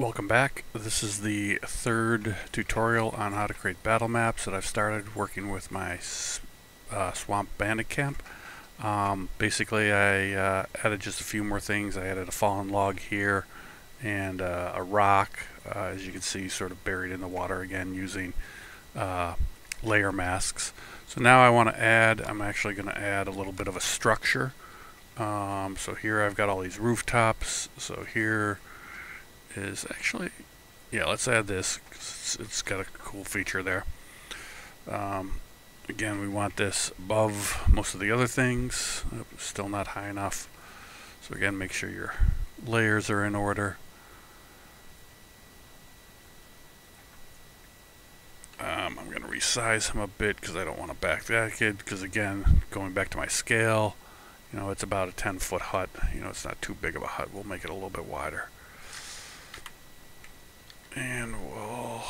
Welcome back. This is the third tutorial on how to create battle maps that I've started working with my uh, Swamp Bandit Camp. Um, basically I uh, added just a few more things. I added a fallen log here and uh, a rock, uh, as you can see, sort of buried in the water again using uh, layer masks. So now I want to add, I'm actually going to add a little bit of a structure. Um, so here I've got all these rooftops. So here is actually, yeah, let's add this. It's, it's got a cool feature there. Um, again, we want this above most of the other things. Still not high enough. So again, make sure your layers are in order. Um, I'm going to resize him a bit because I don't want to back that kid because again, going back to my scale, you know, it's about a 10 foot hut. You know, it's not too big of a hut. We'll make it a little bit wider and we'll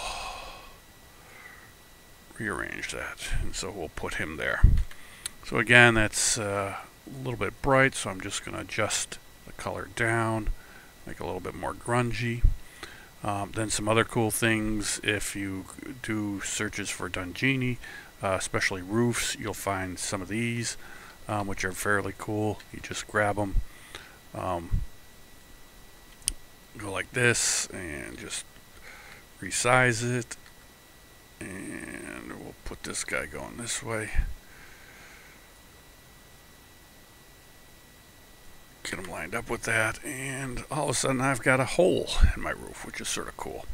rearrange that. And so we'll put him there. So again that's uh, a little bit bright so I'm just gonna adjust the color down make a little bit more grungy. Um, then some other cool things if you do searches for Dundjinni uh, especially roofs you'll find some of these um, which are fairly cool. You just grab them um, go like this and just resize it. And we'll put this guy going this way. Get him lined up with that and all of a sudden I've got a hole in my roof which is sort of cool.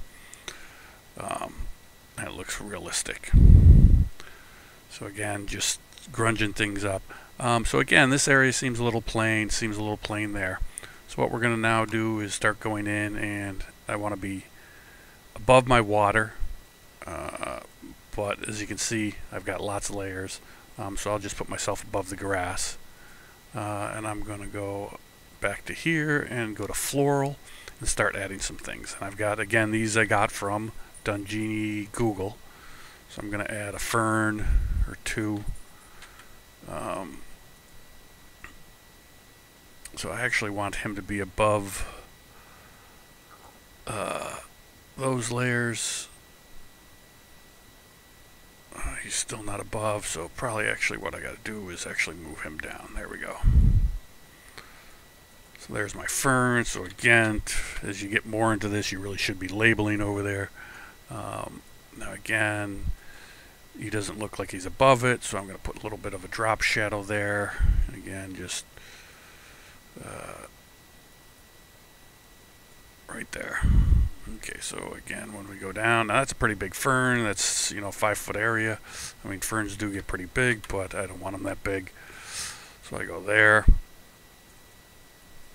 Um, and it looks realistic. So again just grunging things up. Um, so again this area seems a little plain seems a little plain there. So what we're going to now do is start going in and I want to be above my water uh, but as you can see I've got lots of layers um, so I'll just put myself above the grass uh, and I'm going to go back to here and go to floral and start adding some things. And I've got again these I got from Dundjinni Google. So I'm going to add a fern or two. Um, so I actually want him to be above uh, those layers. Uh, he's still not above, so probably actually what I got to do is actually move him down. There we go. So there's my fern. So again, as you get more into this, you really should be labeling over there. Um, now again, he doesn't look like he's above it, so I'm going to put a little bit of a drop shadow there. Again, just uh, right there. Okay, so again, when we go down, now that's a pretty big fern. That's, you know, five foot area. I mean, ferns do get pretty big, but I don't want them that big. So I go there.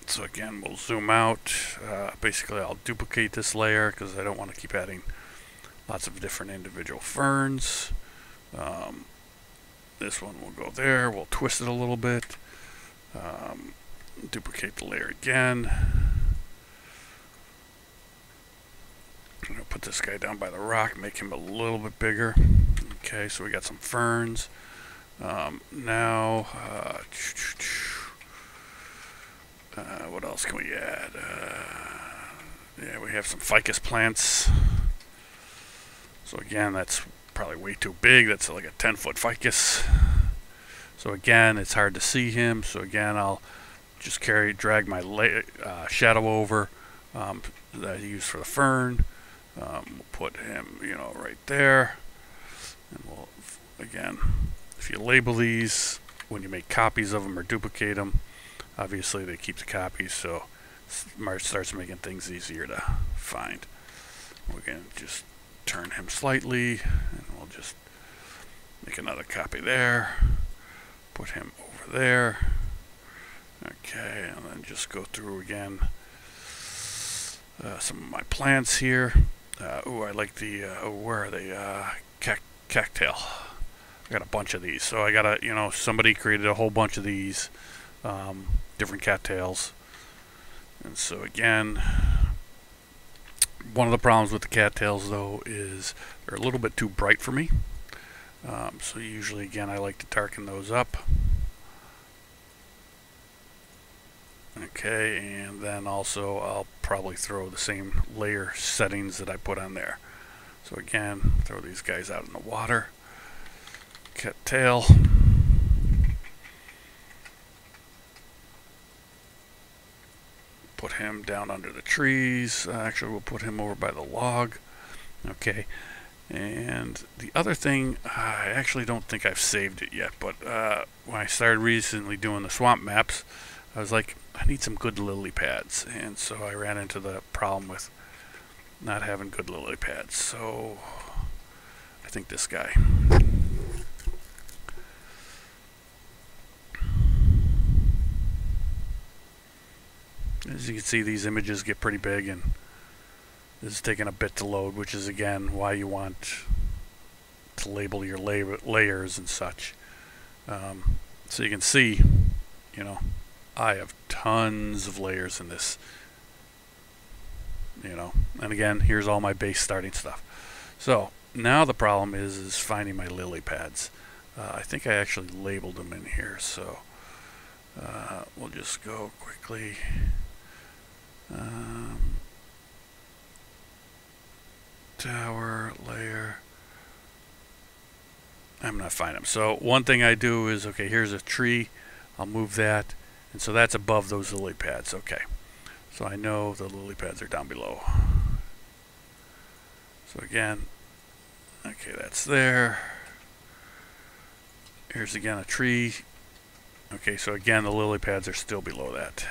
So again, we'll zoom out. Uh, basically, I'll duplicate this layer because I don't want to keep adding lots of different individual ferns. Um, this one will go there. We'll twist it a little bit. Um, duplicate the layer again. I'm to put this guy down by the rock, make him a little bit bigger. Okay, so we got some ferns. Um, now, uh, uh, what else can we add? Uh, yeah, we have some ficus plants. So again, that's probably way too big. That's like a 10 foot ficus. So again, it's hard to see him. So again, I'll just carry, drag my uh, shadow over um, that I use for the fern. Um, we'll put him, you know, right there. And we'll, again, if you label these, when you make copies of them or duplicate them, obviously they keep the copies, so Smart starts making things easier to find. We're going to just turn him slightly, and we'll just make another copy there. Put him over there. Okay, and then just go through again uh, some of my plants here. Uh, oh, I like the, uh, where are they? Uh, cac. I got a bunch of these. So I got a, you know, somebody created a whole bunch of these um, different cattails. And so again, one of the problems with the cattails though is they're a little bit too bright for me. Um, so usually again I like to darken those up. Okay, and then also I'll probably throw the same layer settings that I put on there. So again, throw these guys out in the water. Cat tail. Put him down under the trees. Actually, we'll put him over by the log. Okay. And the other thing, I actually don't think I've saved it yet, but uh, when I started recently doing the swamp maps, I was like, I need some good lily pads. And so I ran into the problem with not having good lily pads. So I think this guy. As you can see, these images get pretty big and this is taking a bit to load, which is again why you want to label your la layers and such. Um, so you can see, you know, I have tons of layers in this. You know, and again, here's all my base starting stuff. So now the problem is is finding my lily pads. Uh, I think I actually labeled them in here, so uh, we'll just go quickly. Um, tower layer. I'm not finding them. So one thing I do is, okay, here's a tree. I'll move that. And so that's above those lily pads. Okay. So I know the lily pads are down below. So again, okay, that's there. Here's again a tree. Okay, so again, the lily pads are still below that.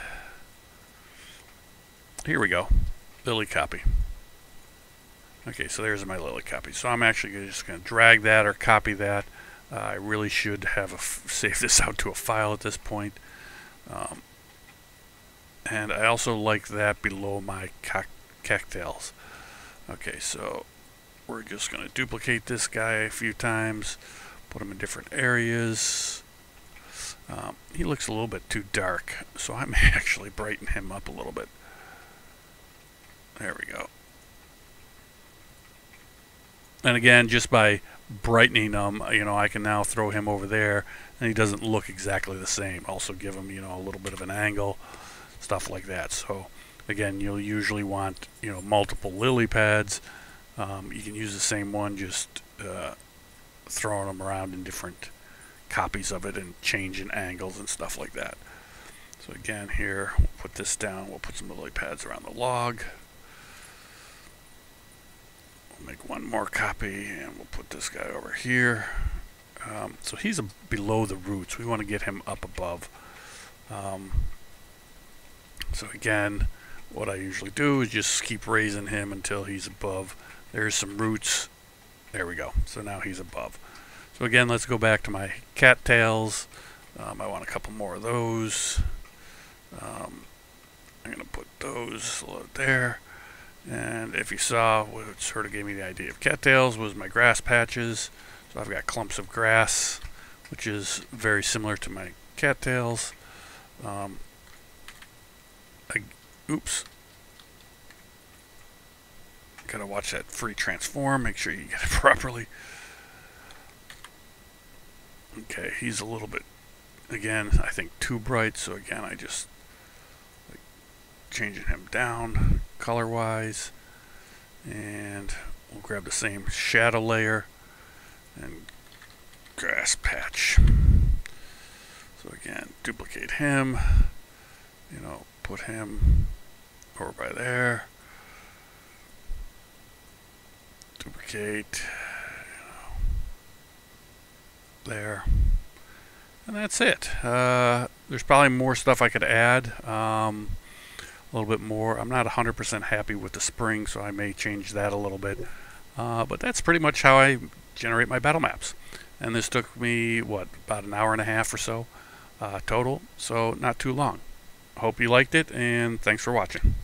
Here we go. Lily copy. Okay, so there's my lily copy. So I'm actually just going to drag that or copy that. Uh, I really should have save this out to a file at this point. Um, and I also like that below my cattails. Okay, so we're just going to duplicate this guy a few times, put him in different areas. Um, he looks a little bit too dark, so I may actually brighten him up a little bit. There we go. And again, just by brightening them, you know, I can now throw him over there, and he doesn't look exactly the same. Also give him, you know, a little bit of an angle, stuff like that. So again, you'll usually want, you know, multiple lily pads. Um, you can use the same one, just uh, throwing them around in different copies of it and changing angles and stuff like that. So again, here, we'll put this down. We'll put some lily pads around the log make one more copy and we'll put this guy over here. Um, so he's below the roots. We want to get him up above. Um, so again, what I usually do is just keep raising him until he's above. There's some roots. There we go. So now he's above. So again, let's go back to my cattails. Um, I want a couple more of those. Um, I'm going to put those there. And if you saw, what sort of gave me the idea of cattails was my grass patches. So I've got clumps of grass, which is very similar to my cattails. Um, I, oops. Gotta watch that free transform, make sure you get it properly. Okay, he's a little bit, again, I think too bright, so again, I just like, changing him down color wise and we'll grab the same shadow layer and grass patch. So again duplicate him you know put him over by there. Duplicate you know, there. And that's it. Uh, there's probably more stuff I could add. Um, a little bit more. I'm not 100% happy with the spring, so I may change that a little bit. Uh, but that's pretty much how I generate my battle maps. And this took me, what, about an hour and a half or so uh, total, so not too long. Hope you liked it, and thanks for watching.